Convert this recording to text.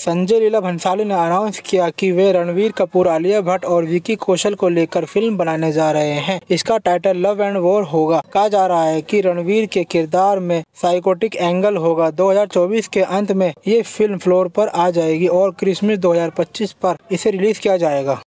संजय लीला भंसाली ने अनाउंस किया कि वे रणवीर कपूर, आलिया भट्ट और विकी कौशल को लेकर फ़िल्म बनाने जा रहे हैं। इसका टाइटल लव एंड वॉर होगा। कहा जा रहा है कि रणवीर के किरदार में साइकोटिक एंगल होगा। 2024 के अंत में ये फ़िल्म फ्लोर पर आ जाएगी और क्रिसमस 2025 पर इसे रिलीज़ किया जाएगा।